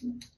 Thank you.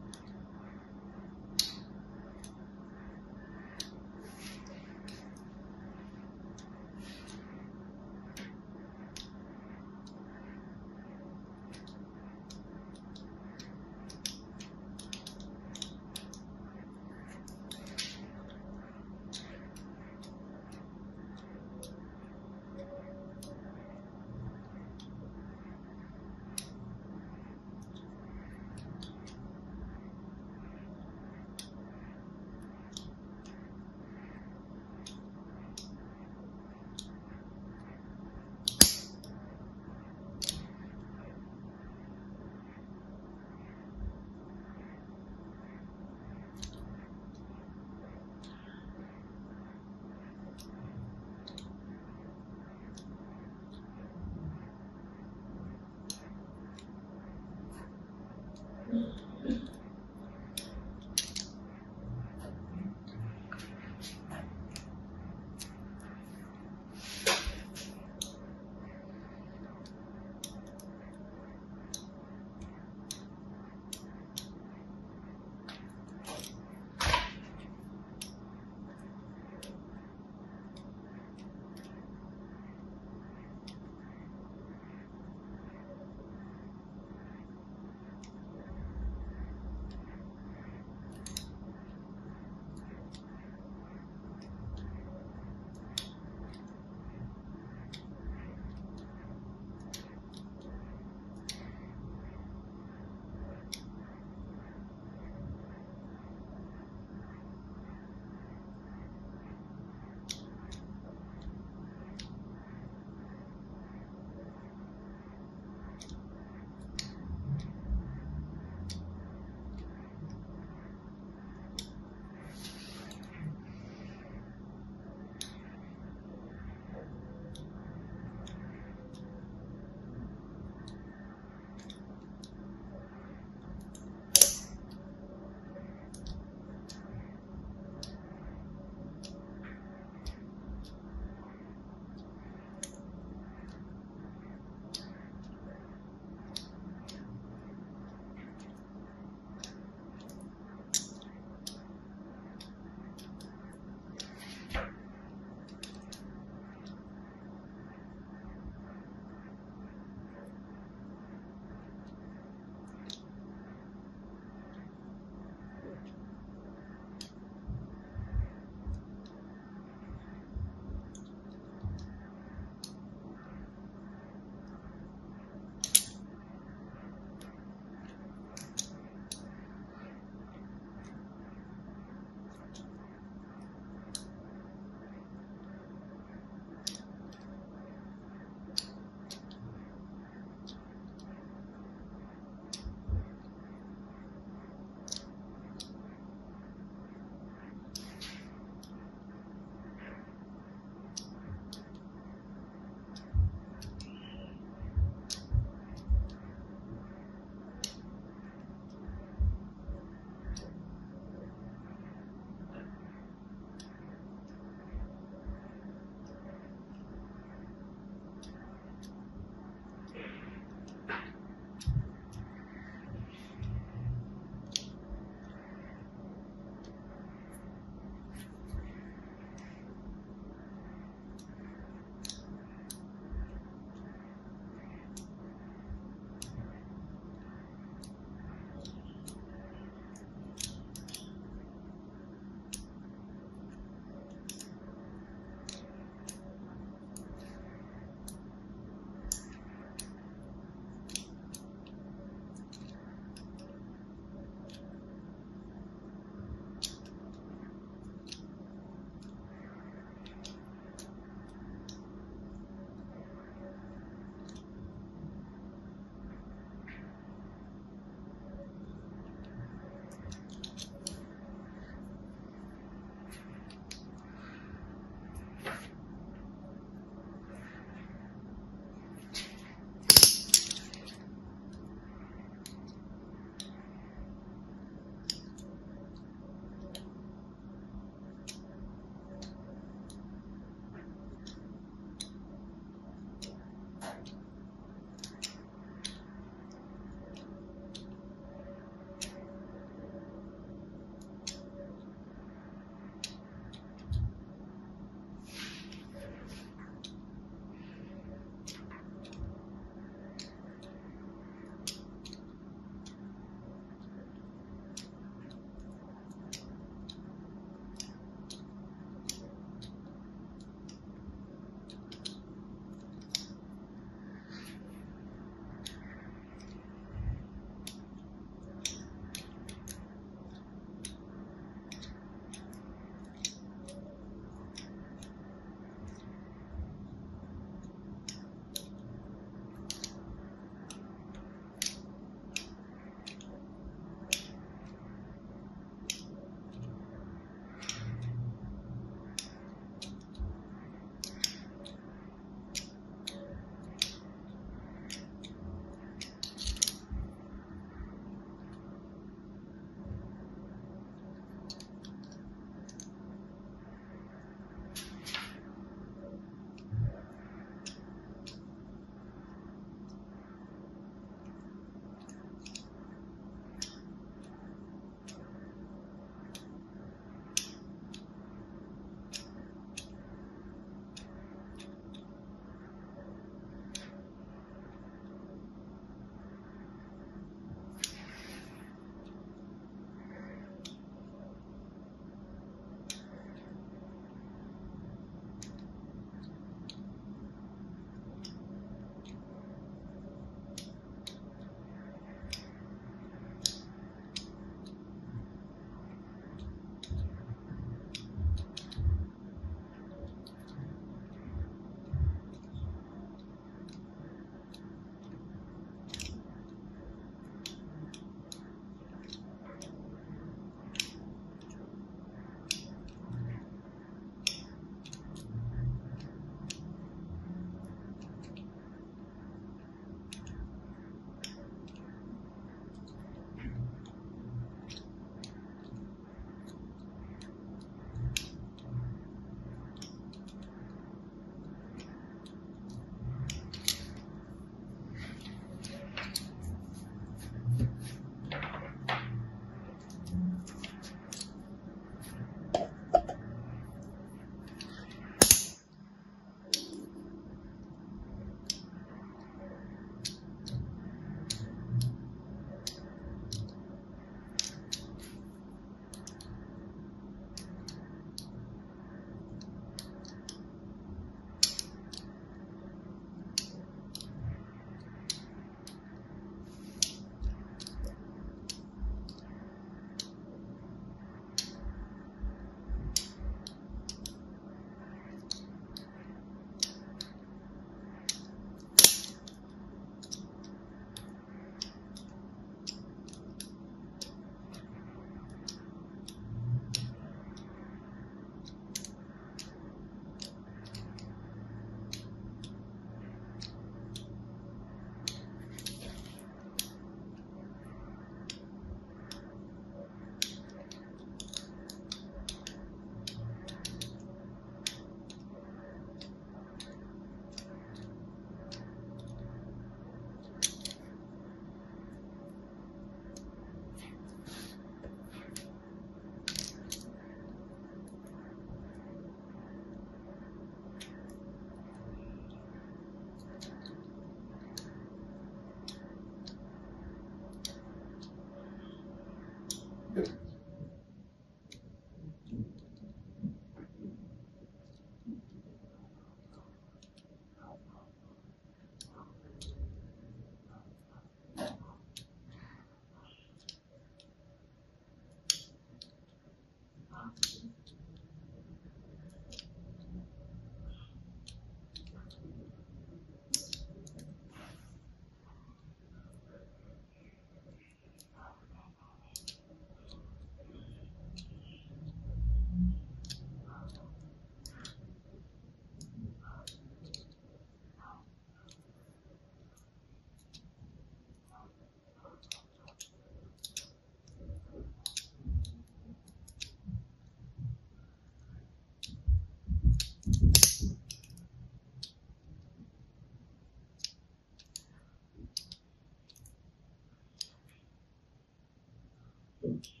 important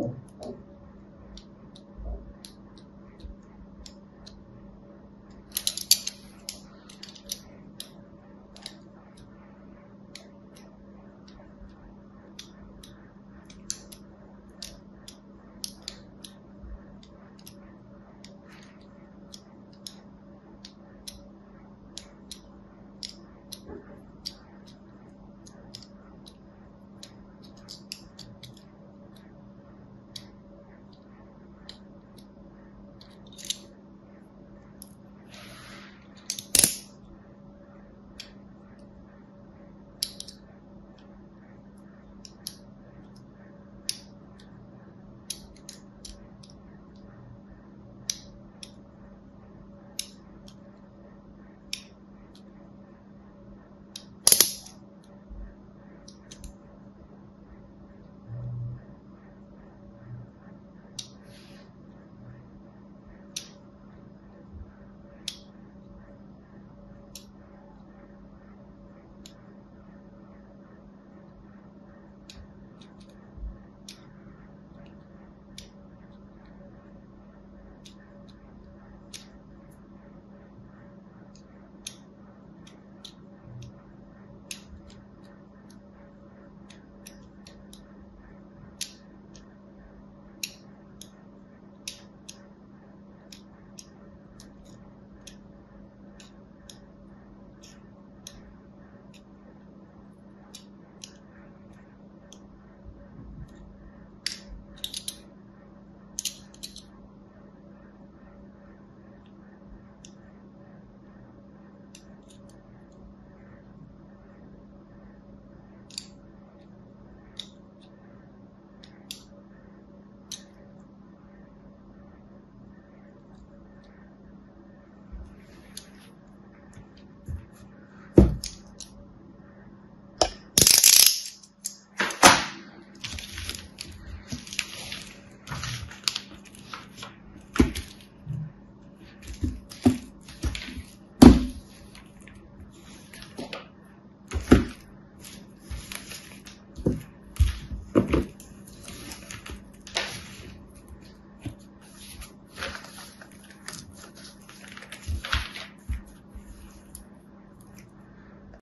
Oh.